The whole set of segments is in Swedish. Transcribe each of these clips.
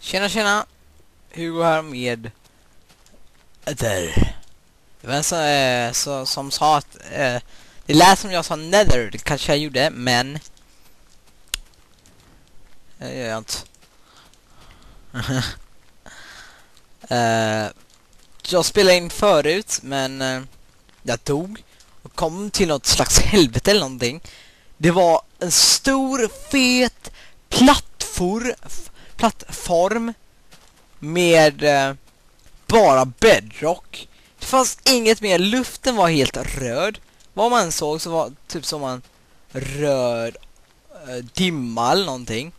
Tjena tjena! Hugo här med... Nether. Det var en som, eh, så, som sa att... Eh, det lät som jag sa Nether, det kanske jag gjorde, men... Det gör jag inte. eh, jag spelade in förut, men eh, jag dog och kom till något slags helvete eller någonting. Det var en stor, fet plattform, plattform med eh, bara bedrock. Det fanns inget mer, luften var helt röd. Vad man såg så var typ som en röd eh, dimma eller någonting.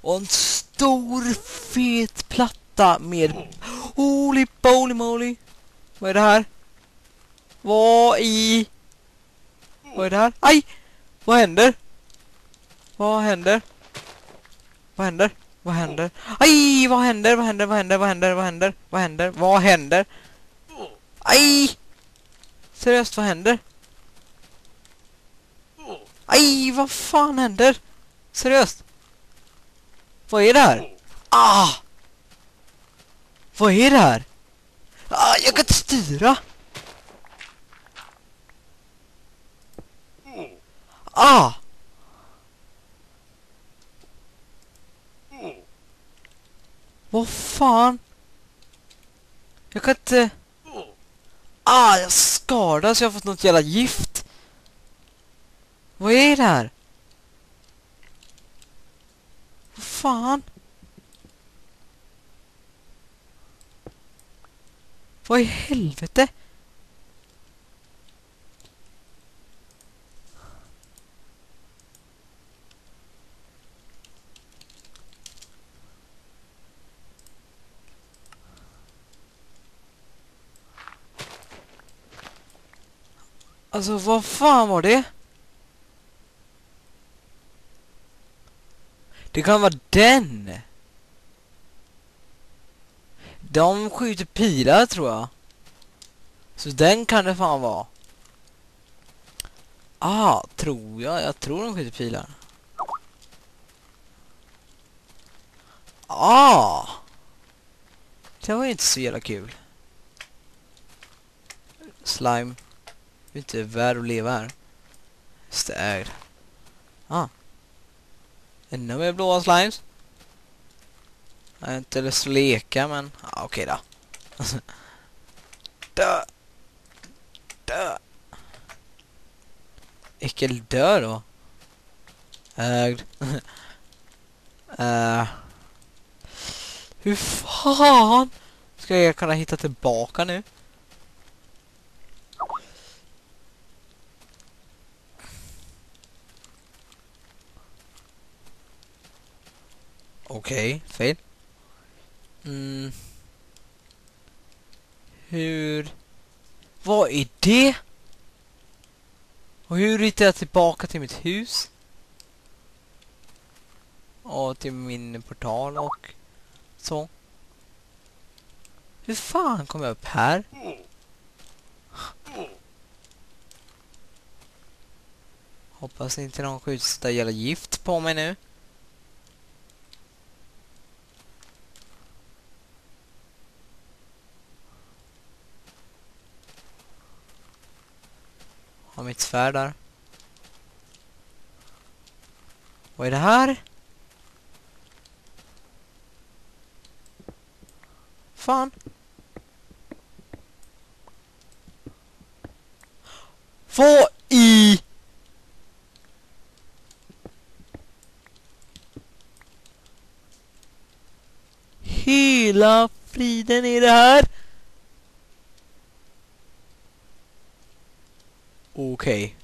Och en stor fet platta med Holy boly moly. Vad är det här? Vad i... Vad är det här? Aj! Vad händer? Vad händer? Vad händer? Vad händer? Aj! Vad händer? Vad händer? Vad händer? Vad händer? Vad händer? Vad händer? Vad händer? Aj! Seriöst, vad händer? Aj, vad fan händer? Seriöst? Vad är det här? Ah! Vad är det här? Ah, jag kan inte styra! Ah! Vad fan? Jag kan inte... Ah, jag skadas. Jag har fått något jävla gift. Vad är det här? Vad fan? Vad i helvete? Alltså vad fan var det? Det kan vara den. De skjuter pilar tror jag. Så den kan det fan vara. Ah, tror jag. Jag tror de skjuter pilar. Ah! Det var ju inte så jävla kul. Slime. Typ det är inte värd att leva här. Stägd. Ah. Ännu mer blåa slimes. Jag har inte lust att leka men... Ah, okej okay då. dö! Dö! Äckel dö då. Ägd. uh. Hur fan ska jag kunna hitta tillbaka nu? Okej, okay, fel. Mm. Hur... Vad är det? Och hur hittar jag tillbaka till mitt hus? Och till min portal och så. Hur fan kom jag upp här? Hoppas inte någon skjuter jävla gift på mig nu. Har mitt svärd där. Vad är det här? Fan. Vad i... Hela friden är det här? Okej. Okay.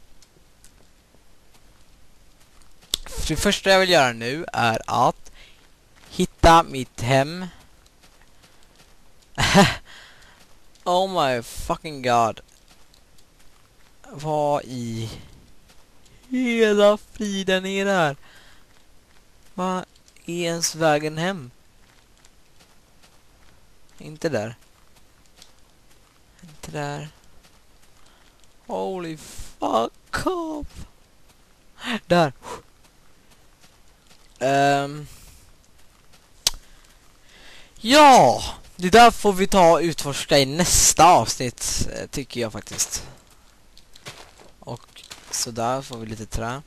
Det första jag vill göra nu är att hitta mitt hem. oh my fucking god. Vad i hela friden är det här? Vad är ens vägen hem? Inte där. Inte där. Holy fuck off. Där. Um, Ja, det där får vi ta och utforska i nästa avsnitt, eh, tycker jag faktiskt. Och så där får vi lite trä.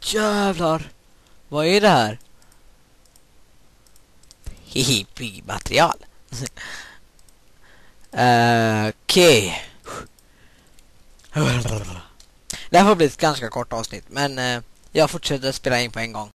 Jävlar! Vad är det här? Hihi, byggmaterial. Eh, Okej. Okay. Det här får bli ett ganska kort avsnitt, men eh, jag fortsätter spela in på en gång.